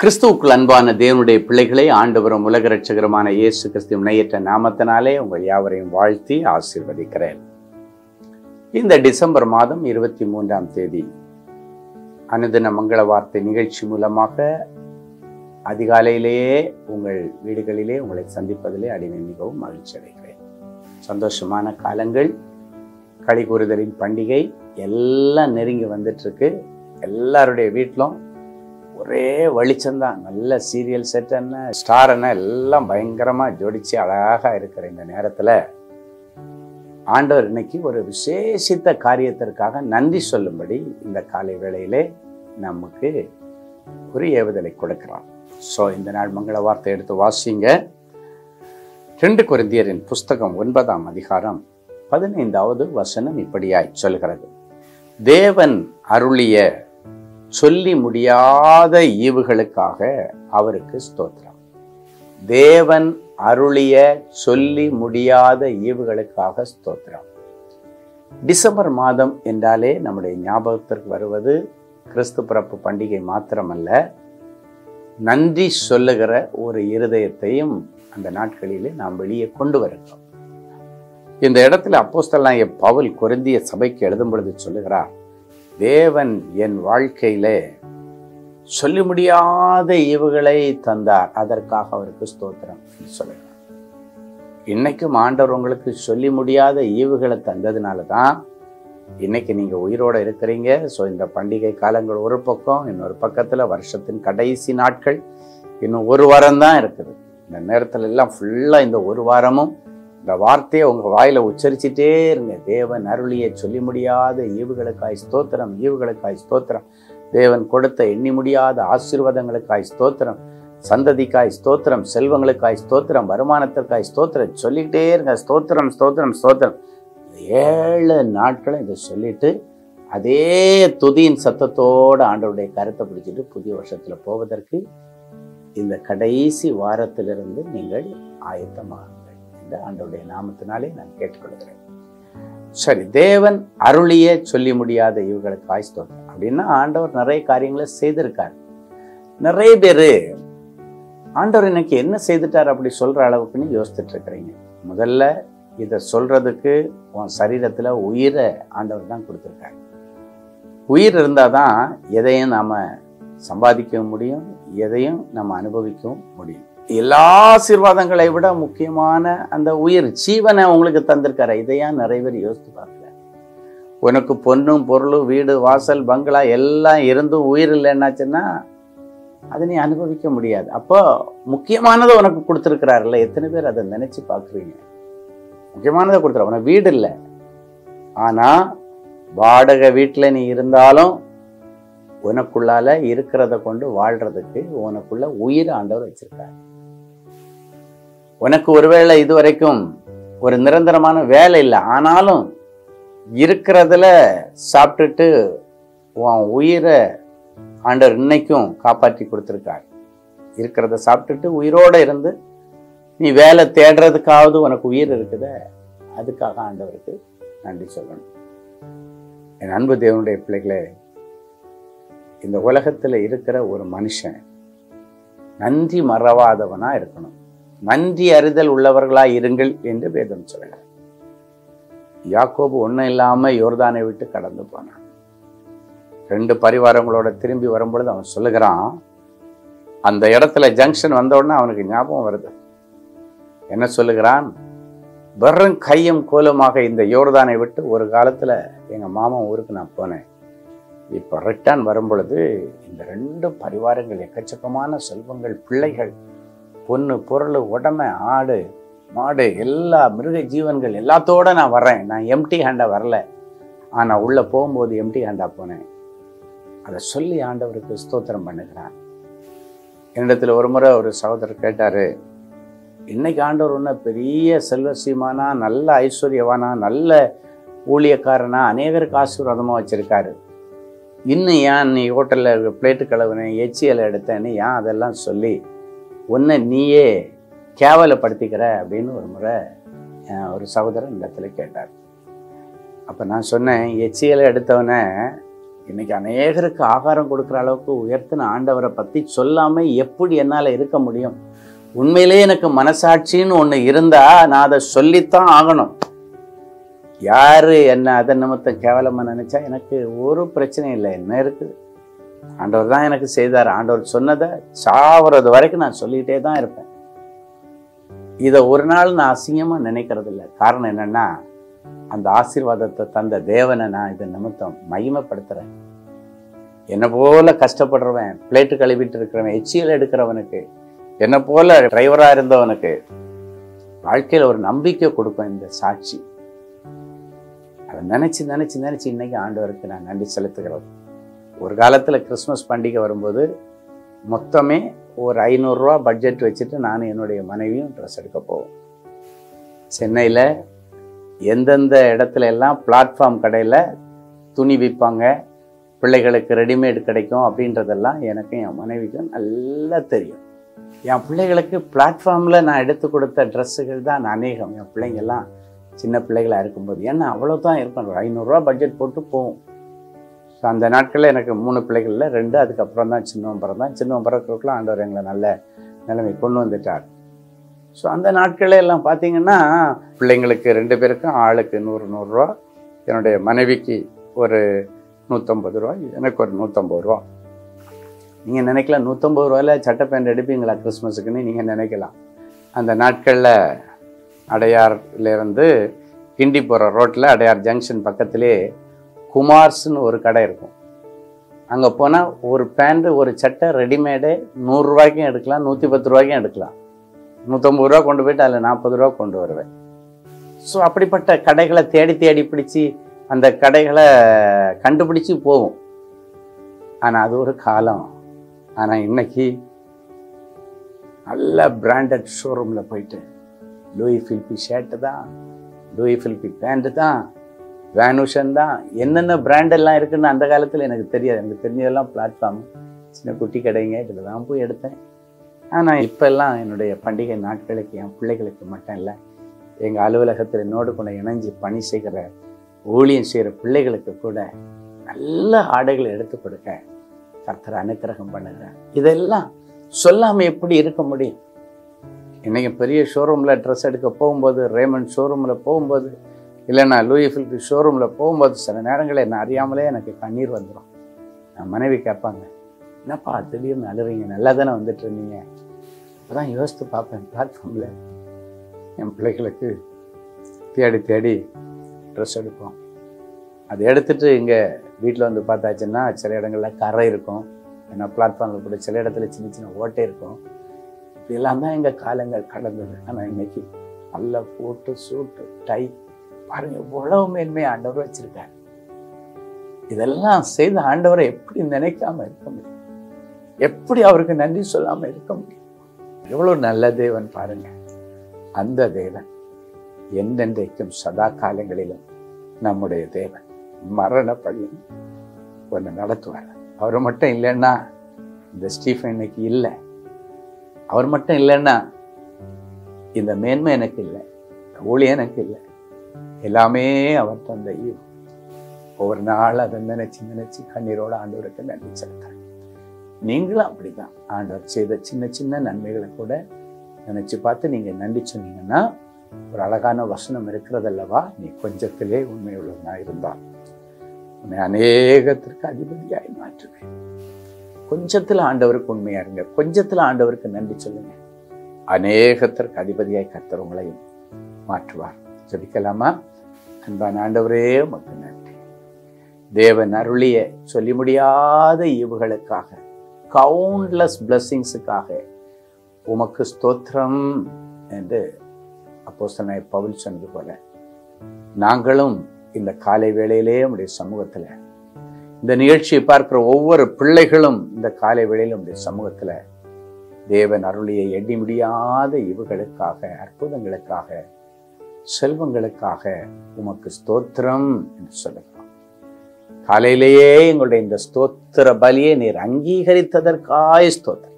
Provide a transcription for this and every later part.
கிறிஸ்துவுக்குள் அன்பான தேவனுடைய பிள்ளைகளை ஆண்டவரும் உலக ரட்சகரமான இயேசு கிறிஸ்து இணையற்ற நாமத்தினாலே உங்கள் யாவரையும் வாழ்த்தி ஆசீர்வதிக்கிறேன். இந்த டிசம்பர் மாதம் இருபத்தி மூன்றாம் தேதி அனுதின மங்கள வார்த்தை நிகழ்ச்சி மூலமாக அதிகாலையிலேயே உங்கள் வீடுகளிலே உங்களை சந்திப்பதிலே அடிமை மிகவும் மகிழ்ச்சி அடைகிறேன். சந்தோஷமான காலங்கள் களி கூறுதலின் பண்டிகை எல்லாம் நெருங்கி வந்துட்டு இருக்கு. எல்லாருடைய வீட்டிலும் ஒரே வெளிச்சம்தான். நல்ல சீரியல் செட் என்ன ஸ்டார் என்ன எல்லாம் பயங்கரமாக ஜோடிச்சு அழகாக இருக்கிற இந்த நேரத்தில் ஆண்டவர் இன்னைக்கு ஒரு விசேஷித்த காரியத்திற்காக நன்றி சொல்லும்படி இந்த காலை வேளையிலே நமக்கு ஒரு ஏவுதலை கொடுக்கிறான் ஸோ இந்த நாள் மங்கள வார்த்தை எடுத்து வாசிங்க. ரெண்டு குருந்தியரின் புஸ்தகம் ஒன்பதாம் அதிகாரம் பதினைந்தாவது வசனம் இப்படியாய் சொல்கிறது. தேவன் அருளிய சொல்லி முடியாத ஈவுகளுக்காக அவருக்கு ஸ்தோத்திரம். தேவன் அருளிய சொல்லி முடியாத ஈவுகளுக்காக ஸ்தோத்திரம். டிசம்பர் மாதம் என்றாலே நம்முடைய ஞாபகத்திற்கு வருவது கிறிஸ்து பிறப்பு பண்டிகை மாத்திரமல்ல. நன்றி சொல்லுகிற ஒரு இருதயத்தையும் அந்த நாட்களிலே நாம் வெளியே கொண்டு வருகிறோம். இந்த இடத்துல அப்போஸ்தலாய பவுல் குருந்திய சபைக்கு எழுதும் பொழுது சொல்லுகிறார் தேவன் என் வாழ்க்கையிலே சொல்லி முடியாத ஈவுகளை தந்தார். அதற்காக அவருக்கு ஸ்தோத்திரம். சொல்லுங்கள் இன்னைக்கும் ஆண்டவர் உங்களுக்கு சொல்லி முடியாத ஈவுகளை தந்ததுனால தான் இன்னைக்கு நீங்கள் உயிரோடு இருக்கிறீங்க. ஸோ இந்த பண்டிகை காலங்கள் ஒரு பக்கம் இன்னொரு பக்கத்தில் வருஷத்தின் கடைசி நாட்கள் இன்னும் ஒரு வாரம் தான் இருக்குது. இந்த நேரத்துல எல்லாம் ஃபுல்லாக இந்த ஒரு வாரமும் இந்த வார்த்தையை உங்கள் வாயில் உச்சரிச்சிட்டே இருங்க. தேவன் அருளியை சொல்லி முடியாத ஈவுகளுக்காய் ஸ்தோத்திரம் ஈவுகளுக்காய் ஸ்தோத்திரம். தேவன் கொடுத்த எண்ணி முடியாத ஆசீர்வாதங்களுக்காய் ஸ்தோத்திரம். சந்ததிக்காய் ஸ்தோத்திரம் செல்வங்களுக்காய் ஸ்தோத்திரம் வருமானத்திற்காய் ஸ்தோத்திரம். சொல்லிக்கிட்டே இருங்க. ஸ்தோத்திரம் ஸ்தோத்திரம் ஸ்தோத்திரம். ஏழு நாட்களும் இதை சொல்லிட்டு அதே துதியின் சத்தத்தோடு ஆண்டவருடைய கருத்தை பிடிச்சிட்டு புதிய வருஷத்தில் போவதற்கு இந்த கடைசி வாரத்திலிருந்து நீங்கள் ஆயத்தமாகுங்கள் இந்த ஆண்டவருடைய நாமத்தினாலே நான் கேட்டுக்கொள்கிறேன். சரி தேவன் அருளியே சொல்லி முடியாத இவர்களுக்கு தோட்டம் அப்படின்னா ஆண்டவர் நிறைய காரியங்களை செய்திருக்கார். நிறைய பேர் ஆண்டவர் இன்னைக்கு என்ன செய்துட்டார் அப்படி சொல்ற அளவுக்குன்னு யோசிச்சுட்டு இருக்கிறீங்க முதல்ல இதை சொல்றதுக்கு உன் சரீரத்துல உயிரை ஆண்டவர் தான் கொடுத்துருக்காரு. உயிர் இருந்தால் தான் எதையும் நாம சம்பாதிக்கவும் முடியும் எதையும் நம்ம அனுபவிக்கவும் முடியும். எல்லா ஆசீர்வாதங்களை விட முக்கியமான அந்த உயிர் ஜீவனை உங்களுக்கு தந்திருக்காரு. இதையா நிறைய பேர் யோசித்து பார்க்கல? உனக்கு பொண்ணும் பொருளும் வீடு வாசல் பங்களா எல்லாம் இருந்தும் உயிர் இல்லைன்னாச்சுன்னா அதை நீ அனுபவிக்க முடியாது. அப்போ முக்கியமானதை உனக்கு கொடுத்துருக்கிறாருல்ல. எத்தனை பேர் அதை நினைச்சு பார்க்குறீங்க? முக்கியமானதை கொடுத்துரு. உனக்கு வீடு இல்லை. ஆனால் வாடகை வீட்டில் நீ இருந்தாலும் உனக்குள்ளால இருக்கிறத கொண்டு வாழ்றதுக்கு உனக்குள்ள உயிர் ஆண்டவர் வச்சிருக்காரு. உனக்கு ஒருவேளை இது வரைக்கும் ஒரு நிரந்தரமான வேலை இல்லை. ஆனாலும் இருக்கிறதுல சாப்பிட்டுட்டு உன் உயிரை ஆண்டவர் இன்னைக்கும் காப்பாற்றி கொடுத்துருக்கார். இருக்கிறத சாப்பிட்டுட்டு உயிரோட இருந்து நீ வேலை தேடுறதுக்காவது உனக்கு உயிர் இருக்குத. அதுக்காக ஆண்டவருக்கு நன்றி சொல்லணும். என் அன்பு தேவனுடைய பிள்ளைகளே இந்த உலகத்தில் இருக்கிற ஒரு மனுஷன் நன்றி மறவாதவனாக இருக்கணும். நன்றி அறிதல் உள்ளவர்களா இருங்கள் என்று வேதம் சொல்லுங்க யாக்கோபு ஒன்றும் இல்லாம யோர்தானை விட்டு கடந்து போனான். ரெண்டு பரிவாரங்களோட திரும்பி வரும்பொழுது அவன் சொல்லுகிறான் அந்த இடத்துல ஜங்ஷன் வந்த உடனே அவனுக்கு ஞாபகம் வருது. என்ன சொல்லுகிறான்? வெறும் கையும் கோலுமாக இந்த யோர்தானை விட்டு ஒரு காலத்துல எங்க மாமா ஊருக்கு நான் போனேன். இப்போ ரிட்டர்ன் வரும்பொழுது இந்த ரெண்டு பரிவாரங்கள் எக்கச்சக்கமான செல்வங்கள் பிள்ளைகள் பொண்ணு பொருள் உடமை ஆடு மாடு எல்லா மிருக ஜீவன்கள் எல்லாத்தோட நான் வர்றேன். நான் எம்டி ஹேண்டாக வரல. ஆனால் உள்ளே போகும்போது எம்டி ஹேண்டாக போனேன். அதை சொல்லி ஆண்டவருக்கு ஸ்தோத்திரம் பண்ணுகிறான் என்னிடத்தில் ஒரு முறை ஒரு சகோதரர் கேட்டார் இன்னைக்கு ஆண்டவர் ஒன்று பெரிய செல்வசீமானா நல்ல ஐஸ்வர்யவானா நல்ல ஊழியக்காரனா அநேகருக்கு ஆசீர்வாதமாக வச்சுருக்காரு. இன்னும் ஏன் நீ ஹோட்டலில் பிளேட்டு கழுவுனேன் எச்சியலை எடுத்தேன்னு ஏன் அதெல்லாம் சொல்லி உன்னை நீயே கேவலப்படுத்திக்கிற அப்படின்னு ஒரு முறை ஒரு சகோதரன் இடத்துல கேட்டார். அப்போ நான் சொன்னேன் எச்சியில் எடுத்தவனே இன்னைக்கு அநேகருக்கு ஆகாரம் கொடுக்குற அளவுக்கு உயர்த்தின ஆண்டவரை பற்றி சொல்லாமல் எப்படி என்னால் இருக்க முடியும்? உண்மையிலே எனக்கு மனசாட்சின்னு ஒன்று இருந்தால் நான் அதை சொல்லித்தான் ஆகணும். யார் என்ன அதை நிமித்தம் கேவலமாக நினச்சா எனக்கு ஒரு பிரச்சனையும் இல்லை என்ன இருக்குது? ஆண்டவர் தான் எனக்கு செய்தார். ஆண்டவர் சொன்னதை சாவறது வரைக்கும் நான் சொல்லிகிட்டே தான் இருப்பேன். இதை ஒரு நாள் நான் அசிங்கமா நினைக்கிறது இல்லை காரணம் என்னன்னா அந்த ஆசீர்வாதத்தை தந்த தேவனை நான் இதை நிமித்தம் மகிமைப்படுத்துகிறேன் என்னை போல கஷ்டப்படுறவன் பிளேட்டு கழுவிட்டு இருக்கிறவன் எச்சியல் எடுக்கிறவனுக்கு என்னை போல டிரைவரா இருந்தவனுக்கு வாழ்க்கையில ஒரு நம்பிக்கை கொடுக்கும் இந்த சாட்சி. அதை நினைச்சு நினைச்சு நினைச்சு இன்னைக்கு ஆண்டவருக்கு நான் நன்றி செலுத்துகிறேன். ஒரு காலத்தில் கிறிஸ்மஸ் பண்டிகை வரும்போது மொத்தமே ஒரு ஐநூறுரூவா பட்ஜெட் வச்சுட்டு நான் என்னுடைய மனைவியும் ட்ரெஸ் எடுக்க போவோம். சென்னையில் எந்தெந்த இடத்துல எல்லாம் பிளாட்ஃபார்ம் கடையில் துணி விற்பாங்க பிள்ளைகளுக்கு ரெடிமேட் கிடைக்கும் அப்படின்றதெல்லாம் எனக்கும் என் மனைவிக்கும் நல்லா தெரியும். என் பிள்ளைகளுக்கு பிளாட்ஃபார்மில் நான் எடுத்து கொடுத்த ட்ரெஸ்ஸுகள் தான் அநேகம். என் பிள்ளைங்கள்லாம் சின்ன பிள்ளைகளாக இருக்கும்போது. ஏன்னா அவ்வளோ தான் ஒரு ஐநூறுரூவா பட்ஜெட் போட்டு போகும் ஸோ அந்த நாட்களில் எனக்கு மூணு பிள்ளைகளில் ரெண்டு அதுக்கப்புறம் தான் சின்னவன் பிறந்தான் சின்னவன் பிறக்கிறதுக்குலாம் ஆண்டவர் எங்களை நல்ல நிலைமை கொண்டு வந்துட்டார். ஸோ அந்த நாட்களே எல்லாம் பார்த்தீங்கன்னா பிள்ளைங்களுக்கு ரெண்டு பேருக்கும் ஆளுக்கு நூறு நூறுரூவா என்னுடைய மனைவிக்கு ஒரு நூற்றம்பது ரூபா எனக்கு ஒரு நூற்றம்பது ரூபா. நீங்கள் நினைக்கலாம் நூற்றம்பது ரூபாயில் சட்டை பேண்ட் எடுப்பீங்களா கிறிஸ்மஸுக்குன்னு நீங்கள் நினைக்கலாம். அந்த நாட்களில் அடையார்லேருந்து கிண்டி போகிற ரோட்டில் அடையார் ஜங்ஷன் பக்கத்திலே குமார்ஸ்னு ஒரு கடை இருக்கும். அங்கே போனால் ஒரு பேண்ட்டு ஒரு சட்டை ரெடிமேடு நூறுரூவாய்க்கும் எடுக்கலாம் நூற்றி பத்து ரூபாய்க்கும் எடுக்கலாம். நூற்றம்பது ரூபா கொண்டு போயிட்டு அதில் நாற்பது ரூபா கொண்டு வருவேன். ஸோ அப்படிப்பட்ட கடைகளை தேடி தேடி பிடிச்சி அந்த கடைகளை கண்டுபிடிச்சி போகும் ஆனால் அது ஒரு காலம். ஆனால் இன்னைக்கு நல்ல பிராண்டட் ஷோரூமில் போயிட்டு லூயி ஃபில்பி ஷர்ட்டு தான் லூயி ஃபில்பி பேண்ட்டு தான் வேனுஷன் தான். என்னென்ன பிராண்டெல்லாம் இருக்குன்னு அந்த காலத்தில் எனக்கு தெரியாது. எனக்கு தெரிஞ்சதெல்லாம் பிளாட்ஃபார்ம் சின்ன குட்டி கடைங்க இதில் தான் போய் எடுத்தேன். ஆனால் இப்போல்லாம் என்னுடைய பண்டிகை நாட்களுக்கு என் பிள்ளைகளுக்கு மட்டும் இல்லை எங்கள் அலுவலகத்தில் என்னோடு கூட இணைஞ்சு பணி செய்கிற ஊழியம் செய்கிற பிள்ளைகளுக்கு கூட நல்ல ஆடைகளை எடுத்து கொடுக்க கர்த்தர் அனுக்கிரகம் பண்ணுகிறேன் இதெல்லாம் சொல்லாமல் எப்படி இருக்க முடியும்? இன்றைக்கி பெரிய ஷோரூமில் ட்ரெஸ் எடுக்க போகும்போது ரேமண்ட் ஷோரூமில் போகும்போது இல்லை நான் லூயி ஃபில்பி ஷோரூமில் போகும்போது சில நேரங்களில் என்ன அறியாமலே எனக்கு கண்ணீர் வந்துடும் நான் மனைவி கேட்பாங்க என்னப்பா திடீர்னு அழுவீங்க நல்லா தானே வந்துட்டு இருந்தீங்க அப்பதான் யோசித்து பார்ப்பேன் பிளாட்ஃபார்மில் என் பிள்ளைகளுக்கு தேடி தேடி ட்ரெஸ் எடுப்போம். அதை எடுத்துட்டு இங்கே வீட்டில் வந்து பார்த்தாச்சுன்னா சில இடங்களில் கரை இருக்கும். ஏன்னா பிளாட்ஃபார்மில் கூட சில இடத்துல சின்ன சின்ன ஓட்டை இருக்கும். இப்படியெல்லாம் தான் எங்கள் காலங்கள் கடந்தது. ஆனால் இன்னைக்கு நல்லா போட்டு சூட்டு டை பாருங்க எவ்வளவு மேன்மையை ஆண்டவர் வச்சிருக்காரு. இதெல்லாம் செய்த ஆண்டவரை எப்படி நினைக்காம இருக்க முடியும்? எப்படி அவருக்கு நன்றி சொல்லாம இருக்க முடியும்? எவ்வளவு நல்ல தேவன் பாருங்க. அந்த தேவன் எந்தெந்தைக்கும் சதா காலங்களிலும் நம்முடைய தேவன் மரண பழியும் ஒன்று நடத்துவார். அவர் மட்டும் இல்லைன்னா இந்த ஸ்டீஃபன் இன்னைக்கு இல்லை. அவர் மட்டும் இல்லைன்னா இந்த மேன்மை எனக்கு இல்லை. ஊழியம் எனக்கு இல்லை. எல்லாமே அவர் தந்த ஈவு. ஒவ்வொரு நாள் அதை நினைச்சு நினைச்சு கண்ணீரோட ஆண்டவருக்கு நன்றி செலுத்துறேன். நீங்களும் அப்படிதான். ஆண்டவர் செய்த சின்ன சின்ன நன்மைகளை கூட நினைச்சு பார்த்து நீங்க நன்றி சொன்னீங்கன்னா ஒரு அழகான வசனம் இருக்கிறதல்லவா நீ கொஞ்சத்திலே உண்மையுள்ளவனா இருந்தால். உன்னை அநேகத்திற்கு அதிபதியாய் மாற்றுவேன். கொஞ்சத்தில் ஆண்டவருக்கு உண்மையா இருங்க. கொஞ்சத்தில் ஆண்டவருக்கு நன்றி சொல்லுங்க. அநேகத்திற்கு அதிபதியாய் கத்துறவங்களையும் மாற்றுவார். ஜபிக்கலாமா? அன்பான ஆண்டவரே உமக்கு நன்றி. தேவன் அருளிய சொல்லி முடியாத ஈவுகளுக்காக கவுண்ட்லெஸ் பிளஸ்ஸிங்ஸுக்காக உமக்கு ஸ்தோத்திரம் என்று அப்போஸ்தலனாய் பவுல் சொன்னது போல நாங்களும் இந்த காலை வேளையிலே நம்முடைய சமூகத்தில் இந்த நிகழ்ச்சியை பார்க்கிற ஒவ்வொரு பிள்ளைகளும் இந்த காலை வேளையில் உடைய சமூகத்தில் தேவன் அருளிய எண்ணி முடியாத இவுகளுக்காக அற்புதங்களுக்காக செல்வங்களுக்காக உமக்கு ஸ்தோத்திரம் என்று சொல்லுகிறோம் காலையிலேயே எங்களுடைய இந்த ஸ்தோத்திர பலியை நீர் அங்கீகரித்ததற்காய் ஸ்தோத்திரம்.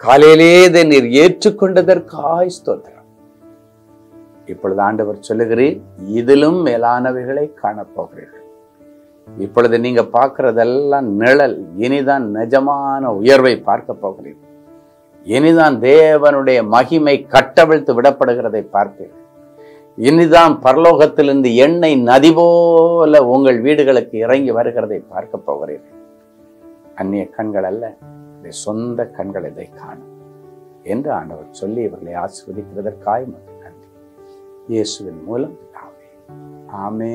காலையிலே இதை நீர் ஏற்றுக்கொண்டதற்காய் ஸ்தோத்திரம். இப்பொழுது ஆண்டவர் சொல்லுகிறீர் இதிலும் மேலானவைகளை காணப்போகிறீர்கள். இப்பொழுது நீங்க பார்க்கறதெல்லாம் நிழல் இனிதான் நிஜமான உயர்வை பார்க்க போகிறீர்கள். இனிதான் தேவனுடைய மகிமை கட்டவிழ்த்து விடப்படுகிறதை பார்ப்பீர்கள். இனிதான் பரலோகத்திலிருந்து எண்ணெய் நதி போல உங்கள் வீடுகளுக்கு இறங்கி வருகிறதை பார்க்க போகிறீர்கள் அந்நிய கண்கள் அல்ல சொந்த கண்கள் இதை காணும் என்று ஆண்டவர் சொல்லி இவர்களை ஆசிர்வதிக்கிறதற்காய் மக்கள் நன்றி இயேசுவின் மூலம் ஆமே